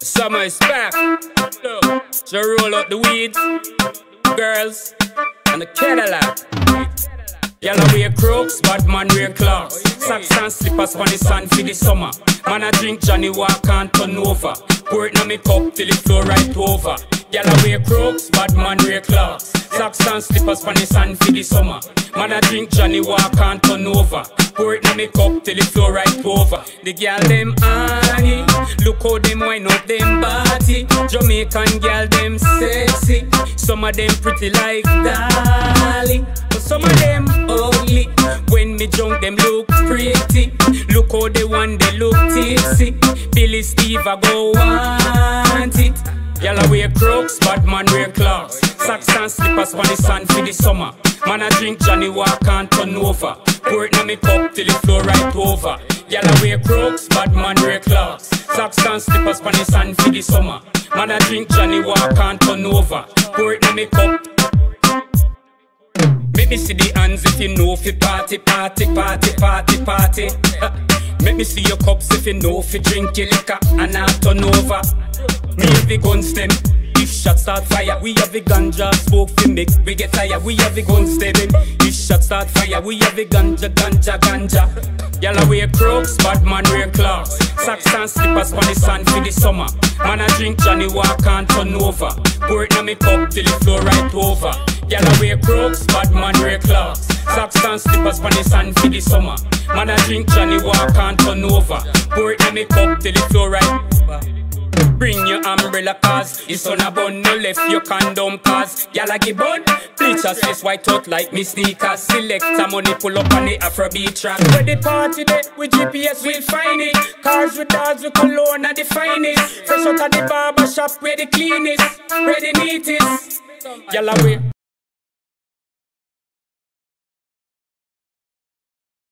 Summer is back. So roll out the weed, girls, and the Cadillac. Yellow wear Crocs, bad man wear Clarks. Socks and slippers for the sun for the summer. Man, I drink Johnnie Walk and turn over. Pour it in my cup till it flow right over. Yellow wear Crocs, bad man wear Clarks. Socks and slippers for the sun for the summer. Man, I drink Johnnie Walk and turn over. It in my cup till it flow right over. The girl them honey, look how them wind up them body. Jamaican girl them sexy, some of them pretty like darling, but some of them ugly. When me drunk, them look pretty. Look how they want, they look tipsy. Billy Steve, I go want it. Yellow wear Crocs, bad man wear Clarks. Socks and slippers for the sun for the summer. Man, I drink Johnnie Walk and turn over. Pour it in my cup till it flow right over. Yellow wear Crocs, bad man wear Clarks. Socks and slippers for the sun for the summer. Man, I drink Johnnie Walk and turn over. Pour it in my cup Make me see the hands if you know fi party, party, party, party, party. Make me see your cups if you know fi drink your liquor and not turn over. Me the guns them. If shots start fire, we have the ganja smoke fi make we get tired. We have the guns them. If shots start fire, we have the ganja, ganja, ganja. Yellow wear Crocs, bad man wear Clarks. Socks and slippers for the sun for the summer. Man I drink Johnnie Walk and turn over. Pour it in my cup till it flow right over. Yellow wear Crocs, bad man wear Clarks. Socks and slippers for the sun for the summer. Man I drink Johnnie Walk and turn over. Pour it in my cup till it flow right over. Bring your umbrella cause It's on a bun, no left your condom cause Y'all give bun Bleachers face white out like me sneakers. Select some money pull up on the Afrobeat track. Where the party day with GPS we'll find it. Cars with dogs with cologne and the finest Fresh out of the barber shop where the cleanest Where the neatest. Y'all away